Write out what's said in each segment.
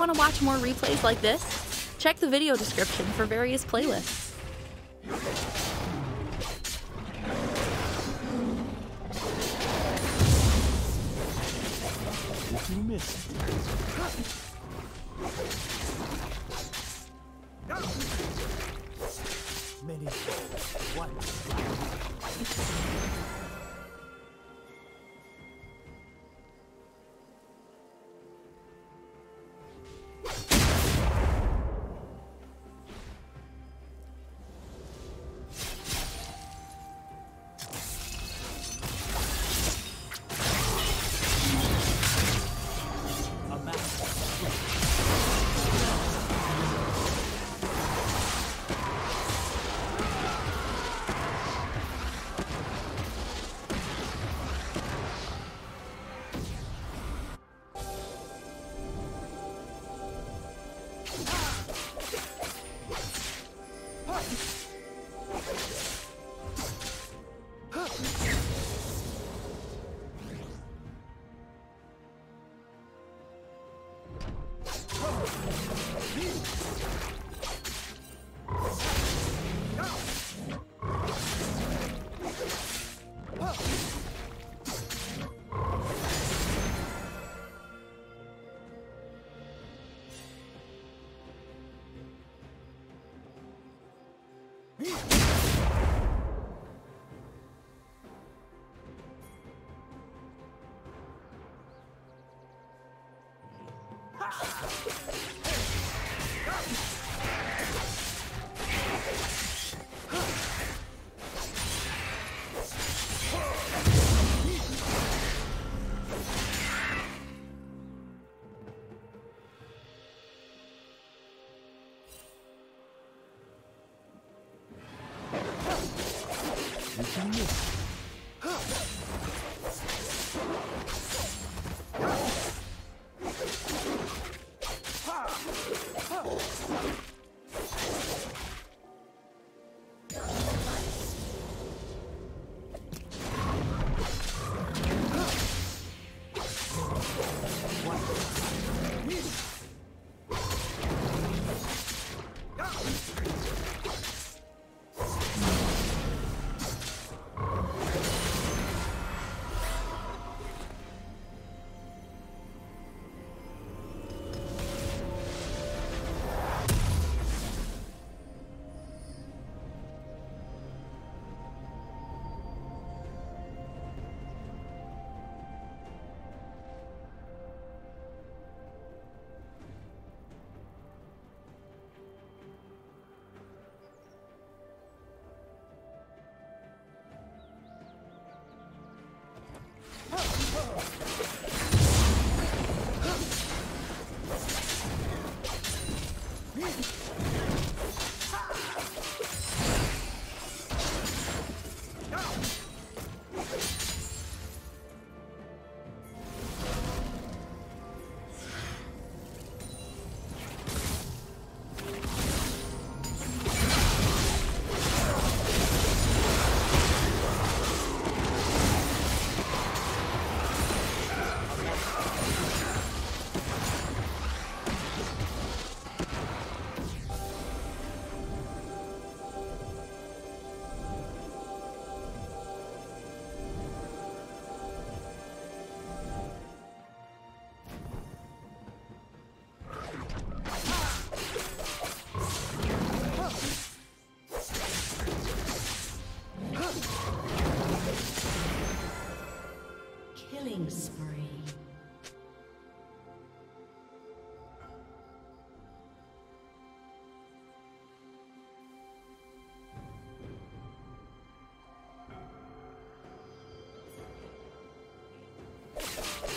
Want to watch more replays like this? Check the video description for various playlists. You miss it, many one If you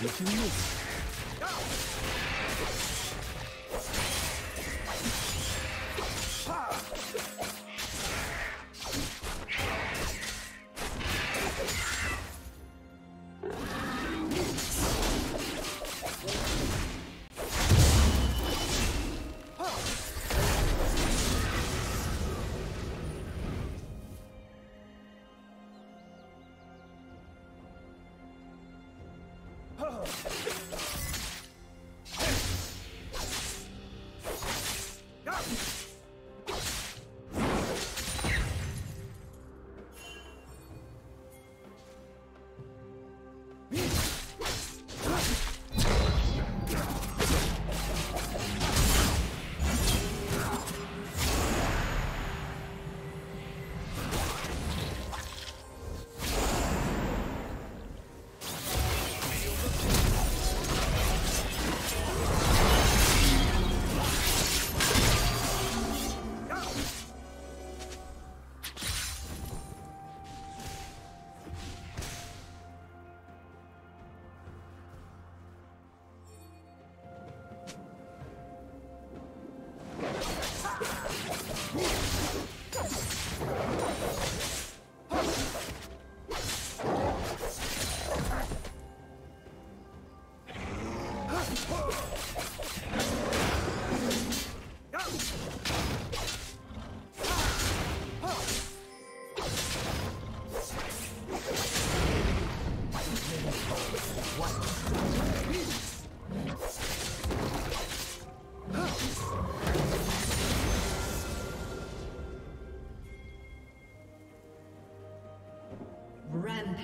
if you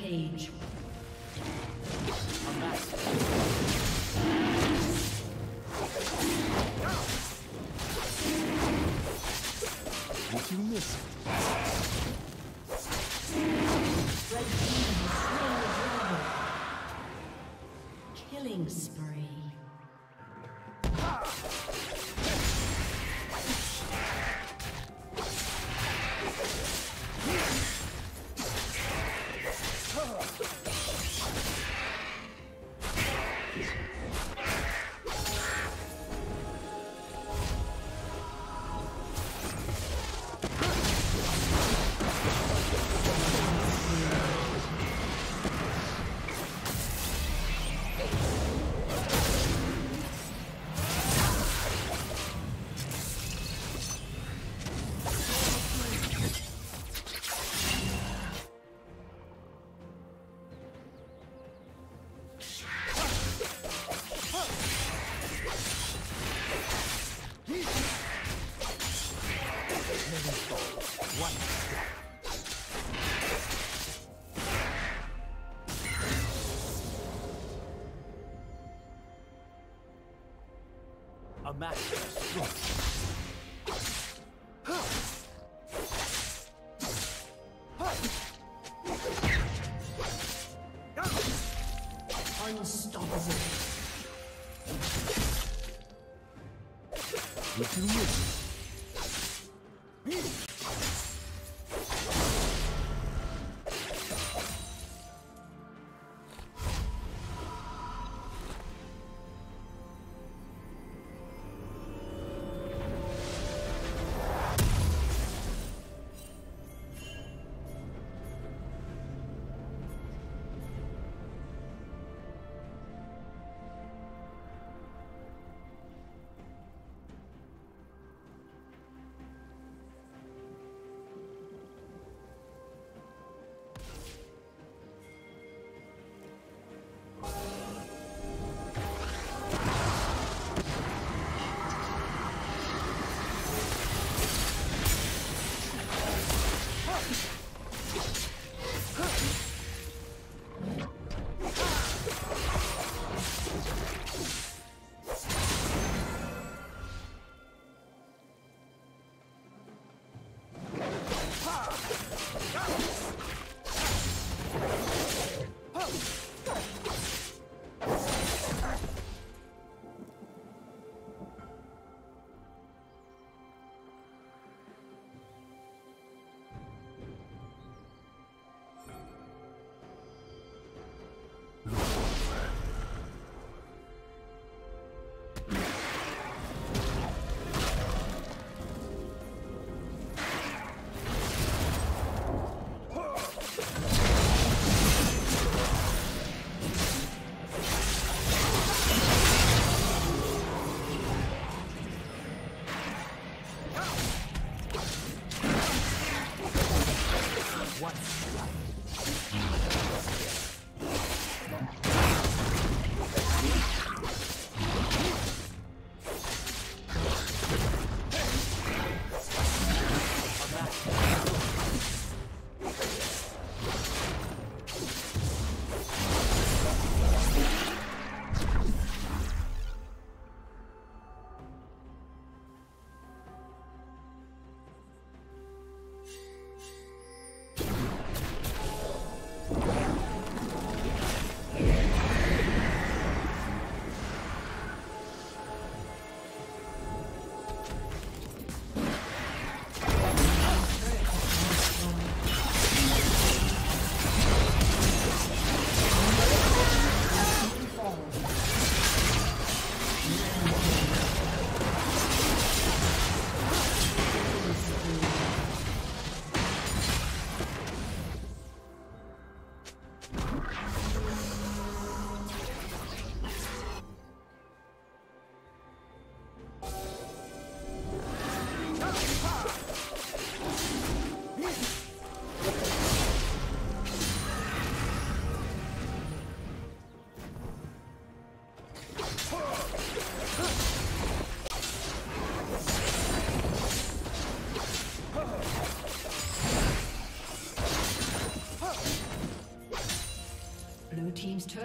Rampage. A master stroke. Unstoppable. Did you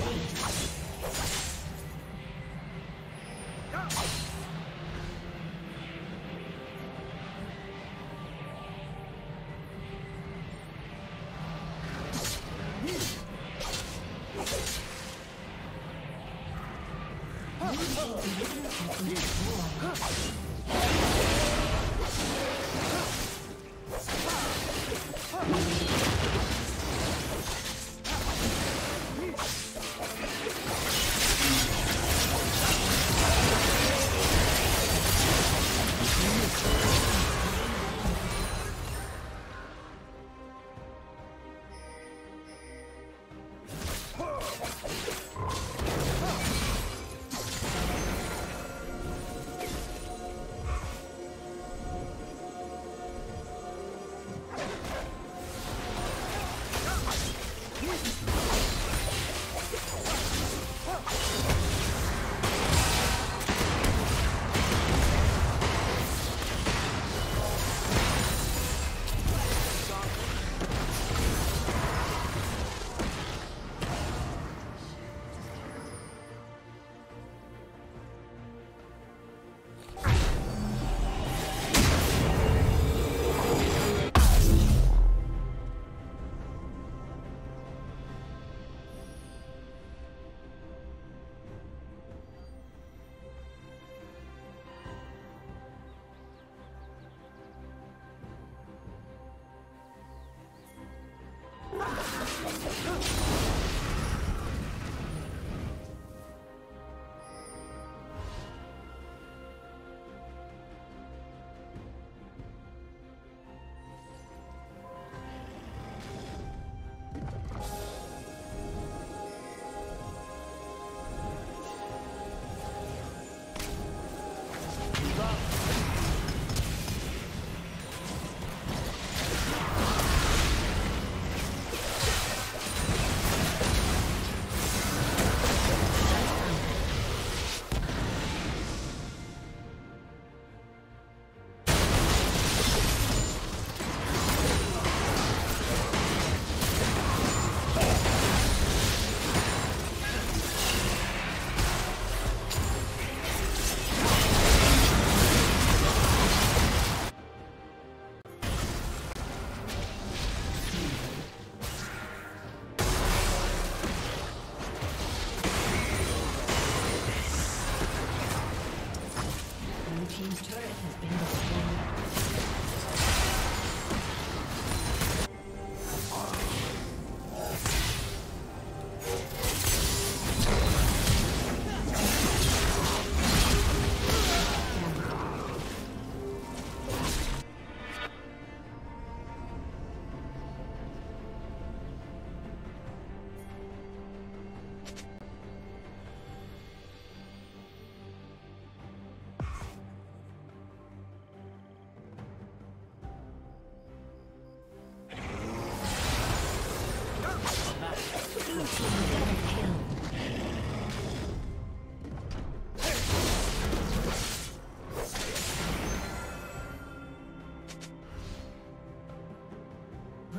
Right.